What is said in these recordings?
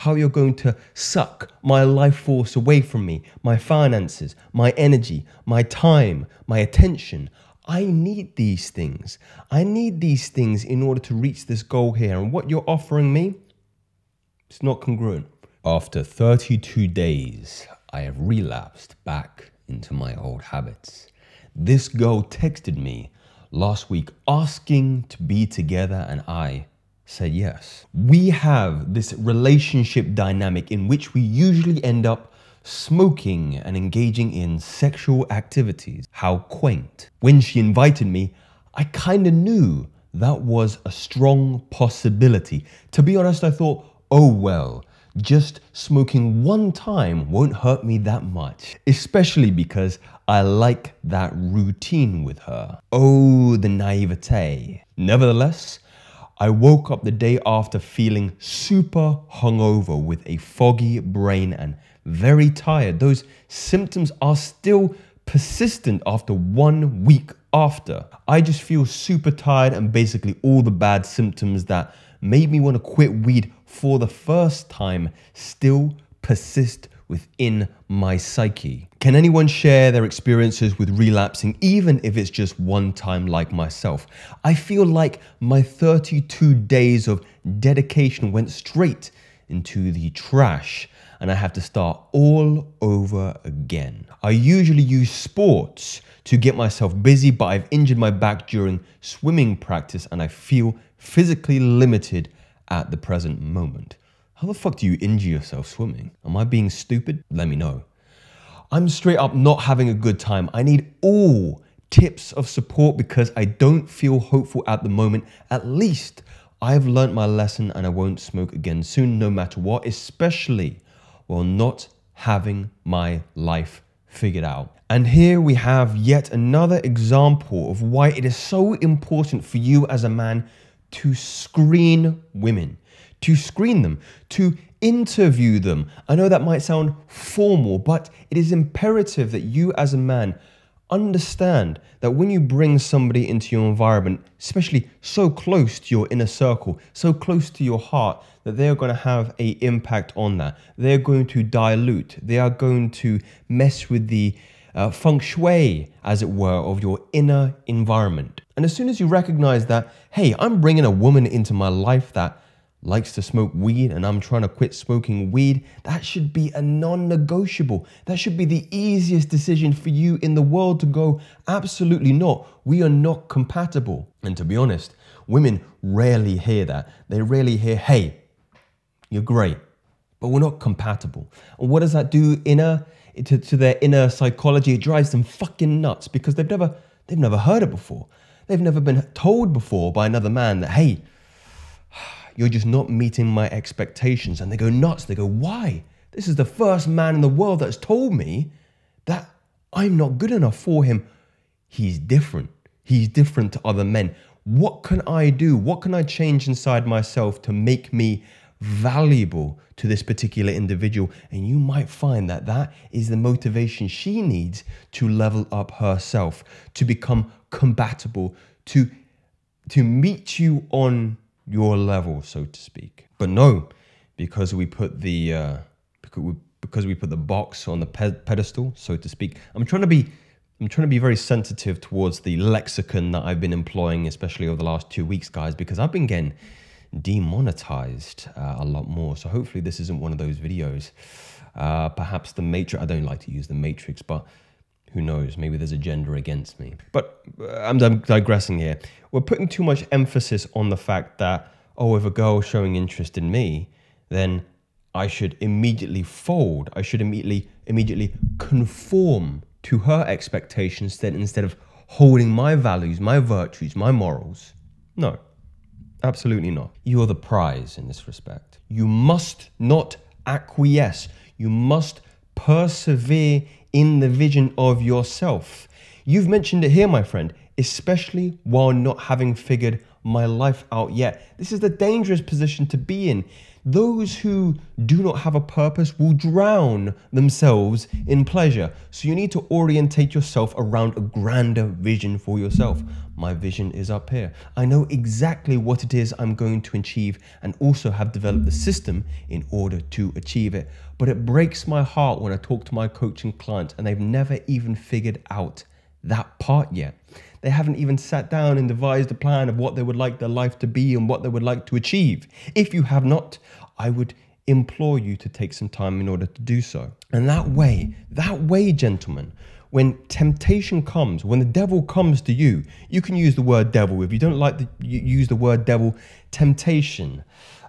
how you're going to suck my life force away from me, my finances, my energy, my time, my attention. I need these things. I need these things in order to reach this goal here. And what you're offering me, it's not congruent. After 32 days, I have relapsed back into my old habits. This girl texted me last week asking to be together, and I said yes. We have this relationship dynamic in which we usually end up smoking and engaging in sexual activities. How quaint. When she invited me, I kind of knew that was a strong possibility. To be honest, I thought, oh well, just smoking one time won't hurt me that much, especially because I like that routine with her. Oh, the naivete. Nevertheless, I woke up the day after feeling super hungover with a foggy brain and very tired. Those symptoms are still persistent after one week after. I just feel super tired and basically all the bad symptoms that made me want to quit weed for the first time still persist within my psyche. Can anyone share their experiences with relapsing, even if it's just one time, like myself? I feel like my 32 days of dedication went straight into the trash and I have to start all over again. I usually use sports to get myself busy, but I've injured my back during swimming practice and I feel physically limited at the present moment. How the fuck do you injure yourself swimming? Am I being stupid? Let me know. I'm straight up not having a good time. I need all tips of support because I don't feel hopeful at the moment. At least I've learned my lesson and I won't smoke again soon, no matter what, especially while not having my life figured out. And here we have yet another example of why it is so important for you as a man to screen women to screen them, to interview them. I know that might sound formal, but it is imperative that you, as a man, understand that when you bring somebody into your environment, especially so close to your inner circle, so close to your heart, that they are going to have a impact on that. They're going to dilute. They are going to mess with the uh, feng shui, as it were, of your inner environment. And as soon as you recognize that, hey, I'm bringing a woman into my life that likes to smoke weed and I'm trying to quit smoking weed, that should be a non negotiable. That should be the easiest decision for you in the world to go, absolutely not. We are not compatible. And to be honest, women rarely hear that. They rarely hear, hey, you're great, but we're not compatible. And what does that do inner to, to their inner psychology? It drives them fucking nuts because they've never they've never heard it before. They've never been told before by another man that, hey, you're just not meeting my expectations. And they go nuts. They go, Why? This is the first man in the world that's told me that I'm not good enough for him. He's different. He's different to other men. What can I do? What can I change inside myself to make me valuable to this particular individual? And you might find that that is the motivation she needs to level up herself, to become compatible, to, to meet you on your level, so to speak. But no, because we put the uh, because we because we put the box on the pe- pedestal, so to speak. I'm trying to be I'm trying to be very sensitive towards the lexicon that I've been employing, especially over the last two weeks, guys, because I've been getting demonetized uh, a lot more. So hopefully this isn't one of those videos. Uh, perhaps the matrix. I don't like to use the matrix, but who knows? Maybe there's a gender against me. But uh, I'm, digressing here. We're putting too much emphasis on the fact that, oh, if a girl's showing interest in me, then I should immediately fold. I should immediately immediately conform to her expectations then instead of holding my values, my virtues, my morals. No. Absolutely not. You're the prize in this respect. You must not acquiesce. You must persevere in the vision of yourself. You've mentioned it here, my friend, especially while not having figured my life out yet. This is the dangerous position to be in. Those who do not have a purpose will drown themselves in pleasure. So you need to orientate yourself around a grander vision for yourself. My vision is up here. I know exactly what it is I'm going to achieve and also have developed the system in order to achieve it. But it breaks my heart when I talk to my coaching clients and they've never even figured out that part yet. They haven't even sat down and devised a plan of what they would like their life to be and what they would like to achieve. If you have not, I would implore you to take some time in order to do so. And that way, that way, gentlemen, when temptation comes, when the devil comes to you, you can use the word devil. If you don't like to use the word devil, temptation,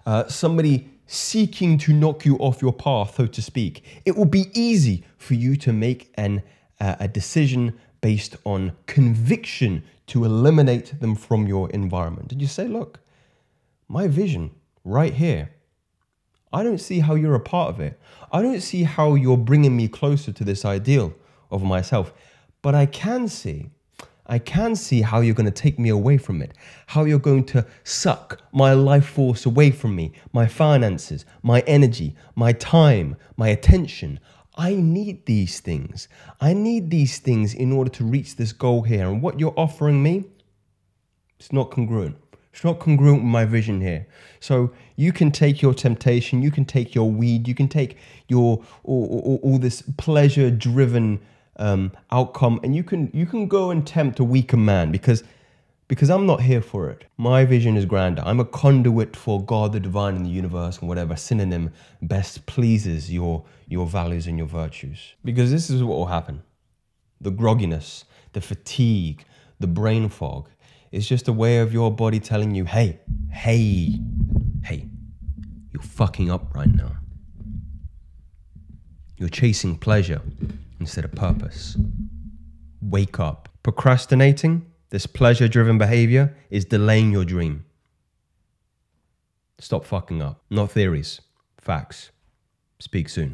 uh, somebody seeking to knock you off your path, so to speak, it will be easy for you to make an, uh, a decision based on conviction to eliminate them from your environment. And you say, look, my vision right here, I don't see how you're a part of it. I don't see how you're bringing me closer to this ideal of myself. But I can see, I can see how you're going to take me away from it, how you're going to suck my life force away from me, my finances, my energy, my time, my attention. I need these things. I need these things in order to reach this goal here. And what you're offering me, it's not congruent. It's not congruent with my vision here. So you can take your temptation, you can take your weed, you can take your all, all, all this pleasure-driven um, outcome, and you can you can go and tempt a weaker man because because I'm not here for it. My vision is grander. I'm a conduit for God, the divine, and the universe, and whatever synonym best pleases your, your values and your virtues. Because this is what will happen the grogginess, the fatigue, the brain fog is just a way of your body telling you, hey, hey, hey, you're fucking up right now. You're chasing pleasure instead of purpose. Wake up. Procrastinating this pleasure driven behavior is delaying your dream. Stop fucking up. Not theories, facts. Speak soon.